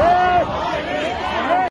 Hey!